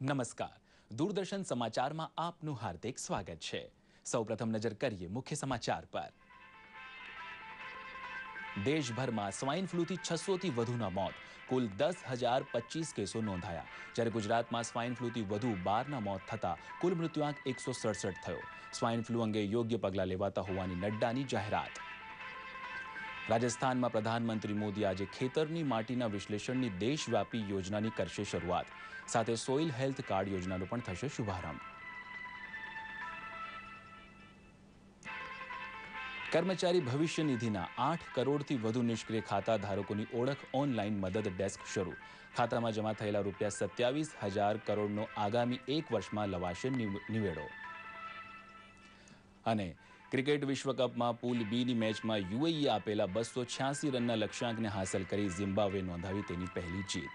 નમસ્કાર દૂરદર્શન સમાચારમાં આપનું હાર્દિક સ્વાગત છે। સૌપ્રથમ નજર કરીએ મુખ્ય સમાચાર પર. દેશભરમાં સ્વાઇન ફ્લૂથી છસોથી વધુના મોત, કુલ દસ હજાર પચીસ કેસો નોંધાયા. જ્યારે ગુજરાતમાં સ્વાઇન ફ્લૂથી વધુ બારના મોત થતા, કુલ મૃત્યુઆંક એકસો સડસઠ થયો. સ્વાઇન ફ્લૂ અંગે યોગ્ય પગલાં લેવાતા હોવાની નડ્ડાની જાહેરાત. રાજસ્થાનમાં પ્રધાનમંત્રી મોદી આજે ખેતરની માટીના વિશ્લેષણની દેશવ્યાપી યોજનાની કરશે શરૂઆત. સાથે સોઇલ હેલ્થ કાર્ડ યોજનાનો પણ થશે શુભારંભ. કર્મચારી ભવિષ્ય નિધિના આઠ કરોડથી વધુ નિષ્ક્રિય ખાતા ધારકોની ઓળખ ઓનલાઈન મદદ ડેસ્ક શરૂ. ખાતામાં જમા થયેલા રૂપિયા સત્યાવીસ હજાર કરોડનો આગામી એક વર્ષમાં લવાશે નિવ- નિવેડો. અને ક્રિકેટ વિશ્વકપમાં પૂલ બીની મેચમાં યુએઈએ આપેલા બસો છ્યાસી રનના લક્ષ્યાંકને હાંસલ કરી ઝિમ્બાબ્વે નોંધાવી તેની પહેલી જીત.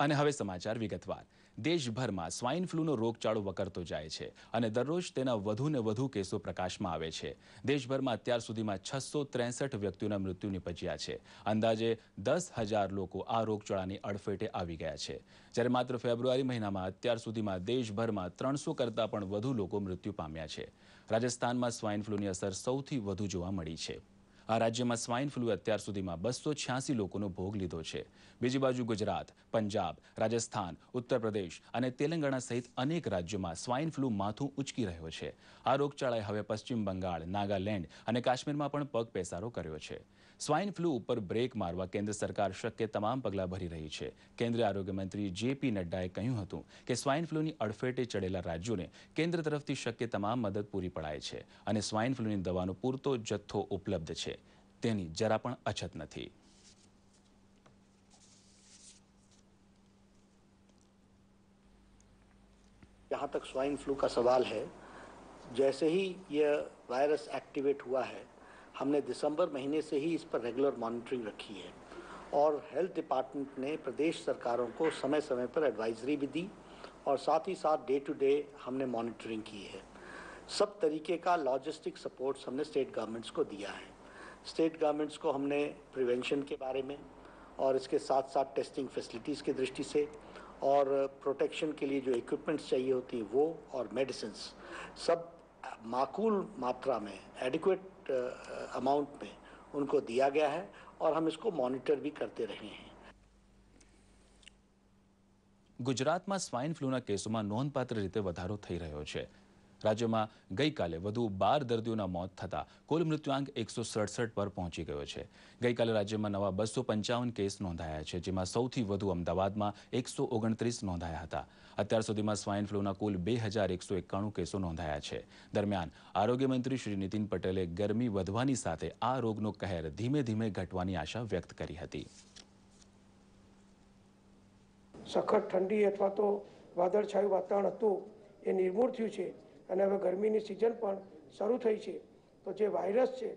અને હવે સમાચાર વિગતવાર. દેશભરમાં સ્વાઇન ફ્લૂનો રોગચાળો વકરતો જાય છે અને દરરોજ તેના વધુને વધુ કેસો પ્રકાશમાં આવે છે. દેશભરમાં અત્યાર સુધીમાં છસો ત્રેસઠ વ્યક્તિઓના મૃત્યુ નિપજ્યા છે. અંદાજે દસ હજાર લોકો આ રોગચાળાની અડફેટે આવી ગયા છે. જ્યારે માત્ર ફેબ્રુઆરી મહિનામાં અત્યાર સુધીમાં દેશભરમાં ત્રણસો કરતાં પણ વધુ લોકો મૃત્યુ પામ્યા છે. રાજસ્થાનમાં સ્વાઇન ફ્લૂની અસર સૌથી વધુ જોવા મળી છે. આ રાજ્યમાં સ્વાઇન ફ્લૂ અત્યાર સુધીમાં બસો છ્યાસી લોકોનો ભોગ લીધો છે. બીજી બાજુ ગુજરાત, પંજાબ, રાજસ્થાન ઉત્તર પ્રદેશ અને તેલંગાણા સહિત અનેક રાજ્યોમાં સ્વાઇન ફ્લૂ માથું ઉચકી રહ્યો છે. આ રોગચાળાએ હવે પશ્ચિમ બંગાળ, નાગાલેન્ડ અને કાશ્મીરમાં પણ પગ પેસારો કર્યો છે. સ્વાઇન ફ્લૂ ઉપર બ્રેક મારવા કેન્દ્ર સરકાર શક્ય તમામ પગલાં ભરી રહી છે કેન્દ્રીય આરોગ્ય મંત્રી જેપી નડ્ડાએ કહ્યું હતું કે સ્વાઇન ફ્લૂની અડફેટે ચડેલા રાજ્યોને કેન્દ્ર તરફથી શક્ય તમામ મદદ પૂરી પડાય છે અને સ્વાઇન ફ્લૂની દવાનો પૂરતો જથ્થો ઉપલબ્ધ છે તેની જરા પણ અછત નથી जहाँ तक स्वाइन फ्लू का सवाल है जैसे ही यह वायरस एक्टिवेट हुआ है हमने दिसंबर महीने से ही इस पर रेगुलर मॉनिटरिंग रखी है। और हेल्थ डिपार्टमेंट ने प्रदेश सरकारों को समय समय पर एडवाइजरी भी दी और साथ ही साथ डे टू डे हमने मॉनिटरिंग की है। सब तरीके का लॉजिस्टिक सपोर्ट्स हमने स्टेट गवर्नमेंट्स को दिया है। स्टेट गवर्नमेंट्स को हमने प्रिवेंशन के बारे में और इसके साथ साथ टेस्टिंग फैसिलिटीज़ की दृष्टि से और प्रोटेक्शन के लिए जो इक्विपमेंट्स चाहिए होती हैं वो और मेडिसिन सब माकूल मात्रा में एडिक्वेट अमाउंट में उनको दिया गया है और हम इसको मॉनिटर भी करते रहे हैं ગુજરાતમાં સ્વાઇન ફ્લૂના કેસોમાં નોંધપાત્ર રીતે વધારો થઈ રહ્યો છે રાજ્યમાં ગઈકાલે વધુ બાર દર્દીઓના મોત થતાં કુલ મૃત્યુઆંક એકસો સડસઠ પર પહોંચી ગયો છે. ગઈકાલે રાજ્યમાં નવા બસો પંચાવન કેસ નોંધાયા છે, જેમાં સૌથી વધુ અમદાવાદમાં એકસો ઓગણત્રીસ નોંધાયા હતા. અત્યાર સુધીમાં સ્વાઇન ફ્લૂના કુલ બે હજાર એકસો એકાણું કેસો નોંધાયા છે. દરમિયાન આરોગ્ય મંત્રી શ્રી નીતિન પટેલે ગરમી વધવાની સાથે આ રોગનો કહેર ધીમે ધીમે ઘટવાની આશા વ્યક્ત કરી હતી. સખત ઠંડી અથવા તો વાદળછાયું વાતાવરણ હતું એ નિર્મૂળ થયું છે. અને હવે ગરમીની સિઝન પણ શરૂ થઈ છે. તો જે વાયરસ છે,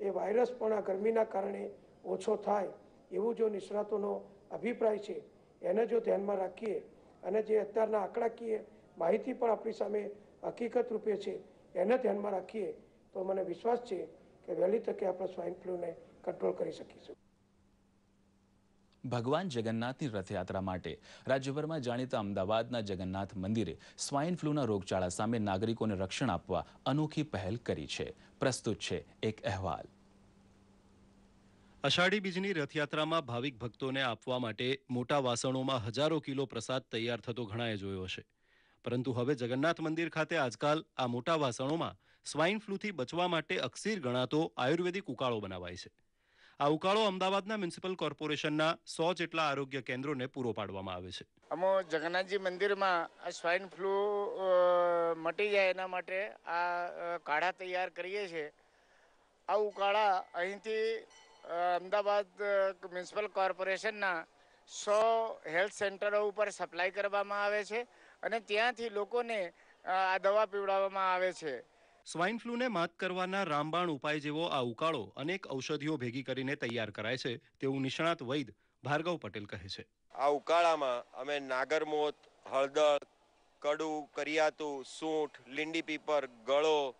એ વાયરસ પણ આ ગરમીના કારણે ઓછો થાય એવું જો નિષ્ણાતોનો અભિપ્રાય છે, એને જો ધ્યાનમાં રાખીએ અને જે અત્યારના આંકડાકીય માહિતી પણ આપણી સામે હકીકત રૂપે છે, એને ધ્યાનમાં રાખીએ તો મને વિશ્વાસ છે કે વહેલી તકે આપણે સ્વાઇન ફ્લૂને કંટ્રોલ કરી શકીશું. ભગવાન જગન્નાથની રથયાત્રા માટે. રાજ્યભરમાં જાણીતા અમદાવાદના જગન્નાથ મંદિરે સ્વાઇન ફ્લૂના રોગચાળા સામે નાગરિકોને રક્ષણ આપવા અનોખી પહેલ કરી છે. પ્રસ્તુત છે એક અહેવાલ. અષાઢી બીજની રથયાત્રામાં ભાવિક ભક્તોને આપવા માટે મોટા વાસણોમાં હજારો કિલો પ્રસાદ તૈયાર થતો ઘણાએ જોયો હશે. પરંતુ હવે જગન્નાથ મંદિર ખાતે આજકાલ આ મોટા વાસણોમાં સ્વાઇન ફ્લૂથી બચવા માટે અક્સીર ગણાતો આયુર્વેદિક ઉકાળો બનાવાય છે. આ ઉકાળો અમદાવાદના મ્યુનિસિપલ કોર્પોરેશનના સો જેટલા આરોગ્ય કેન્દ્રોને પૂરો પાડવામાં આવે છે. અમો જગન્નાથજી મંદિરમાં આ સ્વાઇન ફ્લૂ મટી જાય એના માટે આ કાઢા તૈયાર કરીએ છીએ આ ઉકાળા અહીંથી અમદાવાદ મ્યુનિસિપલ કોર્પોરેશનના સો હેલ્થ સેન્ટરો ઉપર સપ્લાય કરવામાં આવે છે અને ત્યાંથી લોકોને આ દવા પીવડાવવામાં આવે છે. સ્વાઇન ફ્લૂને માત કરવાના રામબાણ ઉપાય જેવો આ ઉકાળો અનેક ઔષધિઓ ભેગી કરીને તૈયાર કરાય છે, તેવું નિષ્ણાત વૈદ ભાર્ગવ પટેલ કહે છે. આ ઉકાળામાં અમે નાગરમોત, હળદર, કડુ, કરિયાતું, સૂંઠ, લીંડી પીપર, ગળો,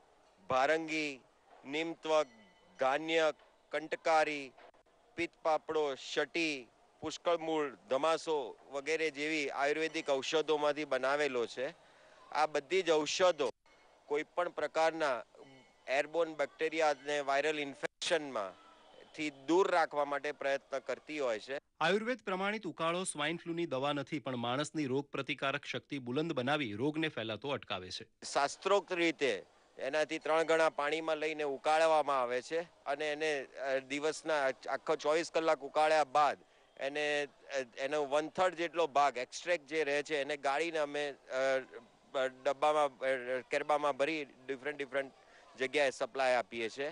ભારંગી, નિમત્વક ધાન્ય કંટકારી, પિત્તપાપડો, શટી પુષ્કળ મૂળ ધમાસો વગેરે જેવી આયુર્વેદિક ઔષધોમાંથી બનાવેલો છે. આ બધી જ ઔષધો કોઈ પણ પ્રકારના એરબોર્ન બેક્ટેરિયા અને વાયરલ ઇન્ફેક્શનમાં થી દૂર રાખવા માટે પ્રયત્ન કરતી હોય છે. આયુર્વેદ પ્રમાણિત ઉકાળો સ્વાઇન ફ્લૂની દવા નથી પણ માણસની રોગ પ્રતિકારક શક્તિ બુલંદ બનાવી રોગને ફેલાતો અટકાવે છે. શાસ્ત્રોક્ત રીતે એનાથી ત્રણ ગણા પાણીમાં લઈને ઉકાળવામાં આવે છે અને એને દિવસના આખો ચોવીસ કલાક ઉકાળ્યા બાદ એને એનો વન થર્ડ જેટલો ભાગ એક્સ્ટ્રેક્ટ જે રહે છે એને ગાળીને અમે ડબ્બામાં કેરબામાં ભરી ડિફરન્ટ ડિફરન્ટ જગ્યાએ સપ્લાય આપીએ છીએ.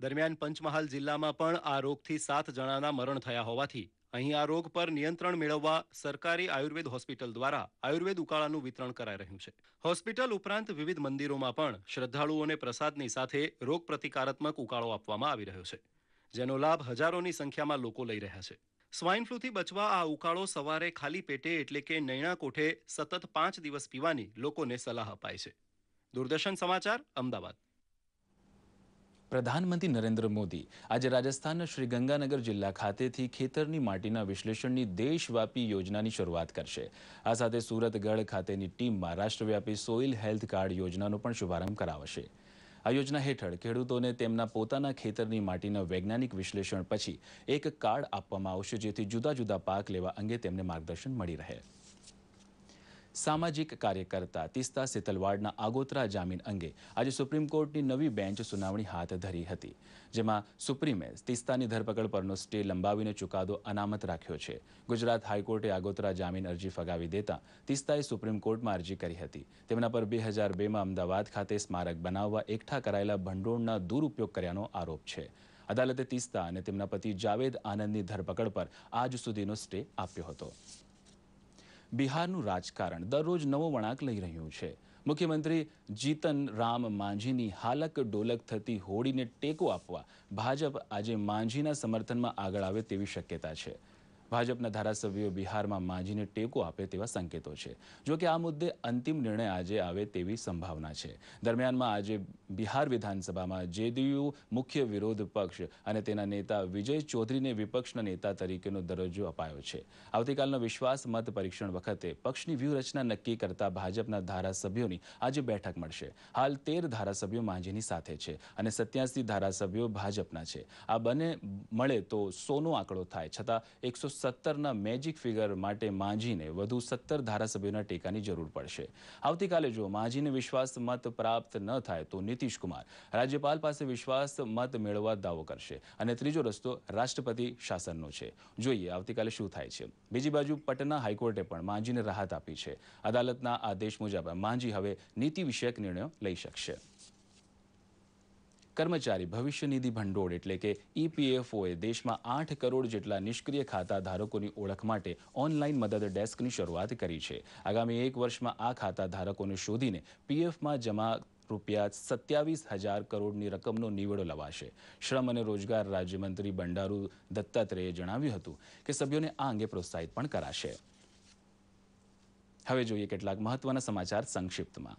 દરમિયાન પંચમહાલ જિલ્લામાં પણ આ રોગથી સાત જણાના મરણ થયા હોવાથી અહીં આ રોગ પર નિયંત્રણ મેળવવા સરકારી આયુર્વેદ હોસ્પિટલ દ્વારા આયુર્વેદ ઉકાળાનું વિતરણ કરાઈ રહ્યું છે. હોસ્પિટલ ઉપરાંત વિવિધ મંદિરોમાં પણ શ્રદ્ધાળુઓને પ્રસાદની સાથે રોગ પ્રતિકારાત્મક ઉકાળો આપવામાં આવી રહ્યો છે, જેનો લાભ હજારોની સંખ્યામાં લોકો લઈ રહ્યા છે. સ્વાઇન ફ્લૂથી બચવા આ ઉકાળો સવારે ખાલી પેટે એટલે કે નૈણા કોઠે સતત પાંચ દિવસ પીવાની લોકોને સલાહ અપાય છે. દૂરદર્શન સમાચાર, અમદાવાદ. પ્રધાનમંત્રી નરેન્દ્ર મોદી આજે રાજસ્થાનના શ્રી ગંગાનગર જિલ્લા ખાતેથી ખેતરની માટીના વિશ્લેષણની દેશવ્યાપી યોજનાની શરૂઆત કરશે. આ સાથે સુરતગઢ ખાતેની ટીમમાં રાષ્ટ્રવ્યાપી સોઇલ હેલ્થ કાર્ડ યોજનાનો પણ શુભારંભ કરાવશે. આ યોજના હેઠળ ખેડૂતોને તેમના પોતાના ખેતરની માટીના વૈજ્ઞાનિક વિશ્લેષણ પછી એક કાર્ડ આપવામાં આવશે જેથી જુદા જુદા પાક લેવા અંગે તેમને માર્ગદર્શન મળી રહે. સામાજિક કાર્યકર્તા તિસ્તા સીતલવાડના આગોતરા જામીન અંગે આજે સુપ્રીમ કોર્ટની નવી બેન્ચ સુનાવણી હાથ ધરી હતી, જેમાં સુપ્રીમે તિસ્તાની ધરપકડ પરનો સ્ટે લંબાવીને ચુકાદો અનામત રાખ્યો છે. ગુજરાત હાઈકોર્ટે આગોતરા જામીન અરજી ફગાવી દેતા તિસ્તાએ સુપ્રીમ કોર્ટમાં અરજી કરી હતી. તેમના પર બે હજાર બેમાં અમદાવાદ ખાતે સ્મારક બનાવવા એકઠા કરાયેલા ભંડોળના દુરુપયોગ કર્યાનો આરોપ છે. અદાલતે તિસ્તા અને તેમના પતિ જાવેદ આનંદની ધરપકડ પર આજ સુધીનો સ્ટે આપ્યો હતો. બિહારનું રાજકારણ દરરોજ નવો વળાંક લઈ રહ્યું છે. મુખ્યમંત્રી જીતન રામ માંઝીની હાલક ડોલક થતી હોડીને ટેકો આપવા ભાજપ આજે માંઝીના સમર્થનમાં આગળ આવે તેવી શક્યતા છે. ભાજપના ધારાસભ્યો બિહારમાં માંઝીને ટેકો આપે તેવા સંકેતો છે. જો કે આ મુદ્દે અંતિમ નિર્ણય આજે આવે તેવી સંભાવના છે. દરમિયાનમાં આજે બિહાર વિધાનસભામાં જેડીયુ મુખ્ય વિરોધ પક્ષ અને તેના નેતા વિજય ચૌધરીને વિપક્ષના નેતા તરીકેનો દરજ્જો અપાયો છે. આવતીકાલનો વિશ્વાસ મત પરીક્ષણ વખતે પક્ષની વ્યૂહરચના નક્કી કરતા ભાજપના ધારાસભ્યોની આજે બેઠક મળશે. હાલ તેર ધારાસભ્યો માંઝીની સાથે છે અને સત્યાસી ધારાસભ્યો ભાજપના છે. આ બંને મળે તો સોનો આંકડો થાય છતાં એકસો સત્તરના મેજિક ફિગર માટે માંઝીને વધુ સત્તર ધારાસભ્યોના ટેકાની જરૂર પડશે. આવતીકાલે જો માંઝીને વિશ્વાસ મત પ્રાપ્ત ન થાય તો નીતિશ કુમાર રાજ્યપાલ પાસે વિશ્વાસ મત મેળવવા દાવો કરશે. અને ત્રીજો રસ્તો રાષ્ટ્રપતિ શાસનનો છે. જોઈએ આવતીકાલે શું થાય છે. બીજી બાજુ પટના હાઈકોર્ટે પણ માંઝીને રાહત આપી છે. અદાલતના આદેશ મુજબ માંઝી હવે નીતિ વિષયક નિર્ણયો લઈ શકશે. કર્મચારી ભવિષ્ય નિધિ ભંડોળ એટલે કે ઈપીએફઓએ દેશમાં આઠ કરોડ જેટલા નિષ્ક્રિય ખાતા ધારકોની ઓળખ માટે ઓનલાઈન મદદ ડેસ્કની શરૂઆત કરી છે. આગામી એક વર્ષમાં આ ખાતા ધારકોને શોધીને પીએફમાં જમા રૂપિયા સત્યાવીસ હજાર કરોડની રકમનો નિવેડો લવાશે. શ્રમ અને રોજગાર રાજ્યમંત્રી બંડારુ દત્તાત્રેયે જણાવ્યું હતું કે સભ્યોને આ અંગે પ્રોત્સાહિત પણ કરાશે. હવે જોઈએ કેટલાક મહત્વના સમાચાર સંક્ષિપ્તમાં.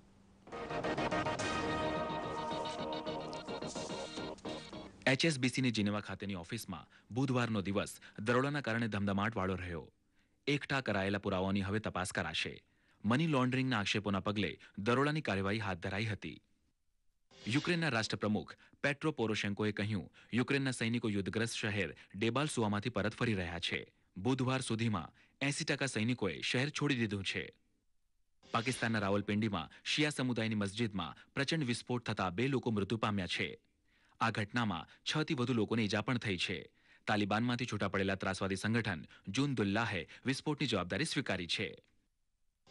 એચએસબીસીની જીનેવા ખાતેની ઓફિસમાં બુધવારનો દિવસ દરોડાના કારણે ધમધમાટવાળો રહ્યો. એકઠા કરાયેલા પુરાવાઓની હવે તપાસ કરાશે. મની લોન્ડરિંગના આક્ષેપોના પગલે દરોડાની કાર્યવાહી હાથ ધરાઈ હતી. યુક્રેનના રાષ્ટ્રપ્રમુખ પેટ્રો પોરોશેન્કોએ કહ્યું, યુક્રેનના સૈનિકો યુદ્ધગ્રસ્ત શહેર ડેબાલસુઆમાંથી પરત ફરી રહ્યા છે. બુધવાર સુધીમાં એસી ટકા સૈનિકોએ શહેર છોડી દીધું છે. પાકિસ્તાનના રાવલપિંડીમાં શિયા સમુદાયની મસ્જિદમાં પ્રચંડ વિસ્ફોટ થતા બે લોકો મૃત્યુ પામ્યા છે. આ ઘટનામાં છ થી વધુ લોકોને ઈજા પણ થઈ છે. તાલિબાનમાંથી છૂટા પડેલા ત્રાસવાદી સંગઠન જૂન દુલ્લાહે વિસ્ફોટની જવાબદારી સ્વીકારી છે.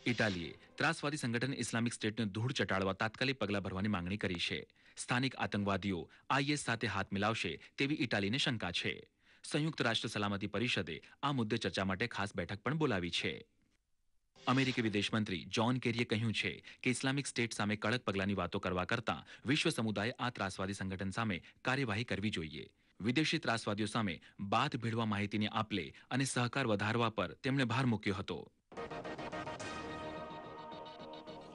ઇટાલીએ ત્રાસવાદી સંગઠન ઇસ્લામિક સ્ટેટને ધૂળ ચટાડવા તાત્કાલિક પગલાં ભરવાની માંગણી કરી છે. સ્થાનિક આતંકવાદીઓ આઈએસ સાથે હાથ મિલાવશે તેવી ઇટાલીને શંકા છે. સંયુક્ત રાષ્ટ્ર સલામતી પરિષદે આ મુદ્દે ચર્ચા માટે ખાસ બેઠક પણ બોલાવી છે. અમેરિકી વિદેશ મંત્રી જ્હોન કેરીએ કહ્યું છે કે ઇસ્લામિક સ્ટેટ સામે કડક પગલાંની વાતો કરવા કરતાં વિશ્વ સમુદાય આ ત્રાસવાદી સંગઠન સામે કાર્યવાહી કરવી જોઈએ. વિદેશી ત્રાસવાદીઓ સામે બાદ ભીડવા માહિતીની આપલે અને સહકાર વધારવા પર તેમણે ભાર મૂક્યો હતો.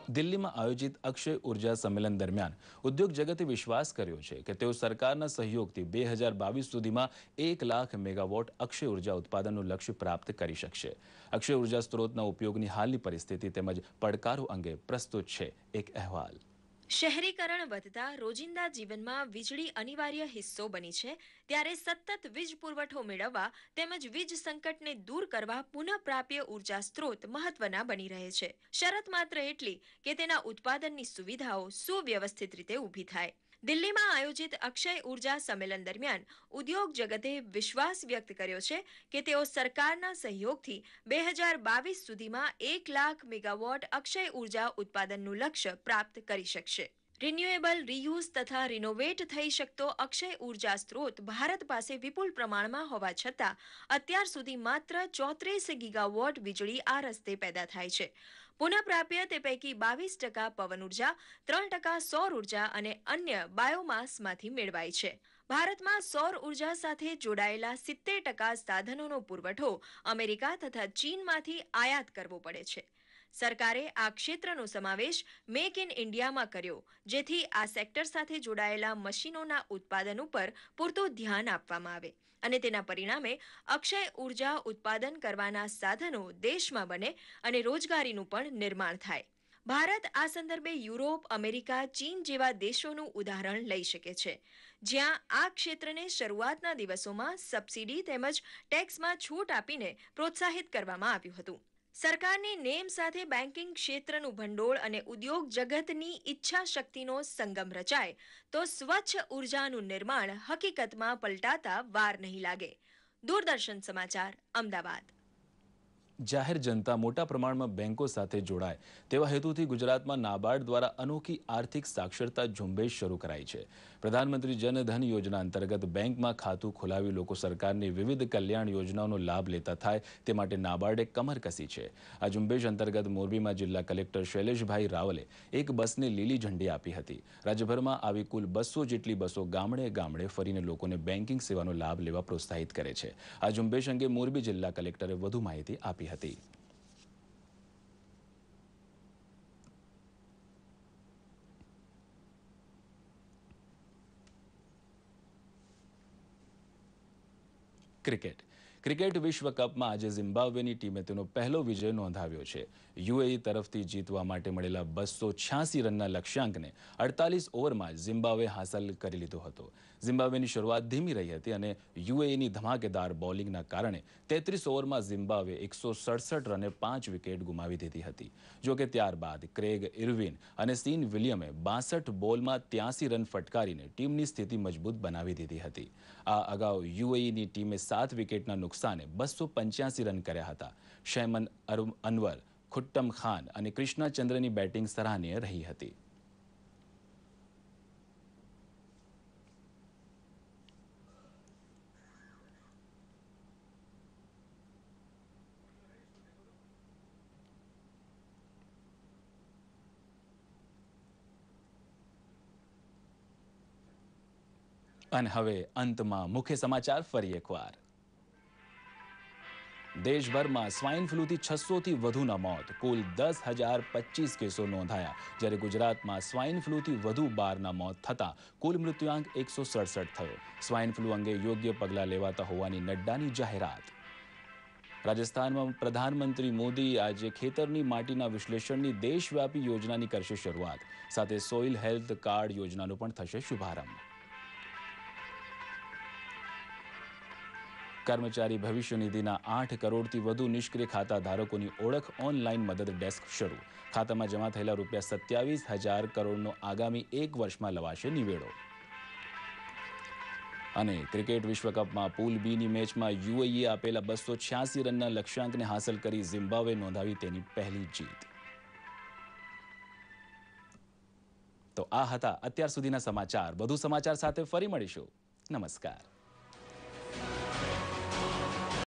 દિલ્હીમાં આયોજિત અક્ષય ઊર્જા સંમેલન દરમિયાન ઉદ્યોગ જગતે વિશ્વાસ કર્યો છે કે તેઓ સરકારના સહયોગથી બે હજાર બાવીસ સુધીમાં એક લાખ મેગાવોટ અક્ષય ઊર્જા ઉત્પાદનનું લક્ષ્ય પ્રાપ્ત કરી શકશે. અક્ષય ઊર્જા સ્ત્રોતના ઉપયોગની હાલની પરિસ્થિતિ તેમજ પડકારો અંગે પ્રસ્તુત છે એક અહેવાલ. શહેરીકરણ વધતા રોજિંદા જીવનમાં વીજળી અનિવાર્ય હિસ્સો બની છે. ત્યારે સતત વીજ પુરવઠો મેળવવા તેમજ વીજ સંકટને દૂર કરવા પુનઃપ્રાપ્ય ઊર્જા સ્ત્રોત મહત્વના બની રહે છે. શરત માત્ર એટલી કે તેના ઉત્પાદનની સુવિધાઓ સુવ્યવસ્થિત રીતે ઊભી થાય. દિલ્હીમાં આયોજિત અક્ષય ઊર્જા સંમેલન દરમિયાન ઉદ્યોગ જગતે વિશ્વાસ વ્યક્ત કર્યો છે કે તેઓ સરકારના સહયોગથી બે હજાર બાવીસ સુધીમાં એક લાખ મેગાવોટ અક્ષય ઊર્જા ઉત્પાદનનું લક્ષ્ય પ્રાપ્ત કરી શકશે. રિન્યુએબલ રીયુઝ તથા રિનોવેટ થઈ શકતો અક્ષય ઊર્જા સ્ત્રોત ભારત પાસે વિપુલ પ્રમાણમાં હોવા છતાં અત્યાર સુધી માત્ર ચોત્રીસ ગીગાવોટ વીજળી આ રસ્તે પેદા થાય છે. પુનઃપ્રાપ્ય તે પૈકી બાવીસ ટકા પવન ઊર્જા, ત્રણ ટકા સૌર ઊર્જા અને અન્ય બાયોમાસમાંથી મેળવાય છે. ભારતમાં સૌર ઊર્જા સાથે જોડાયેલા સિત્તેર ટકા સાધનોનો પુરવઠો અમેરિકા તથા ચીનમાંથી આયાત કરવો પડે છે. સરકારે આ ક્ષેત્રનો સમાવેશ મેક ઇન ઇન્ડિયામાં કર્યો, જેથી આ સેક્ટર સાથે જોડાયેલા મશીનોના ઉત્પાદન ઉપર પૂરતું ધ્યાન આપવામાં આવે અને તેના પરિણામે અક્ષય ઊર્જા ઉત્પાદન કરવાના સાધનો દેશમાં બને અને રોજગારીનું પણ નિર્માણ થાય. ભારત આ સંદર્ભે યુરોપ, અમેરિકા, ચીન જેવા દેશોનું ઉદાહરણ લઈ શકે છે, જ્યાં આ ક્ષેત્રને શરૂઆતના દિવસોમાં સબસિડી તેમજ ટેક્સમાં છૂટ આપીને પ્રોત્સાહિત કરવામાં આવ્યું હતું. સરકારની નેમ સાથે બેન્કિંગ ક્ષેત્રનું ભંડોળ અને ઉદ્યોગ જગતની ઈચ્છા શક્તિનો સંગમ રચાય, તો સ્વચ્છ ઉર્જાનું નિર્માણ હકીકતમાં પલટાતા વાર નહીં લાગે. દૂરદર્શન સમાચાર, અમદાવાદ. જાહેર જનતા મોટા પ્રમાણમાં બેંકો સાથે જોડાય, તેવા હેતુથી ગુજરાતમાં નાબાર્ડ દ્વારા અનોખી આર્થિક સાક્ષરતા ઝુંબેશ શરૂ કરાઈ છે. પ્રધાનમંત્રી જનધન યોજના અંતર્ગત બેંકમાં ખાતું ખોલાવી લોકો સરકારની વિવિધ કલ્યાણ યોજનાઓનો લાભ લેતા થાય તે માટે નાબાર્ડે કમર કસી છે. આ ઝુંબેશ અંતર્ગત મોરબીમાં જિલ્લા કલેક્ટર શૈલેષભાઈ રાવલે એક બસને લીલી ઝંડી આપી હતી. રાજ્યભરમાં આવી કુલ બસો જેટલી બસો ગામડે ગામડે ફરીને લોકોને બેન્કિંગ સેવાનો લાભ લેવા પ્રોત્સાહિત કરે છે. આ ઝુંબેશ અંગે મોરબી જિલ્લા કલેક્ટરે વધુ માહિતી આપી હતી. ક્રિકેટ. ક્રિકેટ વિશ્વ કપમાં આજે ઝિમ્બાબ્વેની ટીમે તેનો પહેલો વિજય નોંધાવ્યો છે. યુએઈ તરફથી જીતવા માટે મળેલા બસો છ્યાસી રનના લક્ષ્યાંકને અડતાલીસ ઓવરમાં ઝિમ્બાબ્વે હાંસલ કરી લીધો હતો. ઝિમ્બાબ્વેની શરૂઆત ધીમી રહી હતી અને યુએઈની ધમાકેદાર બોલિંગના કારણે તેત્રીસ ઓવરમાં ઝિમ્બાબ્વે એકસો સડસઠ રને પાંચ વિકેટ ગુમાવી દીધી હતી. જોકે ત્યારબાદ ક્રેગ ઇરવિન અને સીન વિલિયમે બાસઠ બોલમાં ત્યાસી રન ફટકારીને ટીમની સ્થિતિ મજબૂત બનાવી દીધી હતી. આ અગાઉ યુએઈની ટીમે સાત વિકેટના નુકસાને બસો પંચ્યાસી રન કર્યા હતા. શૈમન અનવર, ખુટ્ટમ ખાન અને કૃષ્ણાચંદ્રની બેટિંગ સરાહનીય રહી હતી. અને હવે અંતમાં મુખ્ય સમાચાર ફરી એકવાર. દેશભરમાં સ્વાઇન ફ્લૂથી છસોથી વધુના મોત. કુલ દસ હજાર પચીસ કેસો નોંધાયા. જ્યારે ગુજરાતમાં સ્વાઇન ફ્લૂથી વધુ બારના મોત થતાં કુલ મૃત્યુઆંક એકસો સડસઠ થયો. સ્વાઇન ફ્લૂ અંગે યોગ્ય પગલાં લેવાતા હોવાની નડ્ડાની જાહેરાત. રાજસ્થાનમાં પ્રધાનમંત્રી મોદી આજે ખેતરની માટીના વિશ્લેષણની દેશવ્યાપી યોજનાની કરશે શરૂઆત. સાથે સોઇલ હેલ્થ કાર્ડ યોજનાનો પણ થશે શુભારંભ. કર્મચારી ભવિષ્ય નિધિના આઠ કરોડથી વધુ નિષ્ક્રિય ખાતા ધારકોની ઓળખ ઓનલાઈન મદદ ડેસ્ક શરૂ. ખાતામાં જમા થયેલા રૂપિયા સત્યાવીસ હજાર કરોડનો આગામી એક વર્ષમાં લવાશે નિવેડો. અને ક્રિકેટ વિશ્વકપમાં પૂલ બીની મેચમાં યુએઈએ આપેલા બસો છ્યાસી રનના લક્ષ્યાંકને હાંસલ કરી ઝિમ્બાબ્વે નોંધાવી તેની પહેલી જીત. તો આ હતા અત્યાર સુધીના સમાચાર. વધુ સમાચાર સાથે ફરી મળીશું. નમસ્કાર.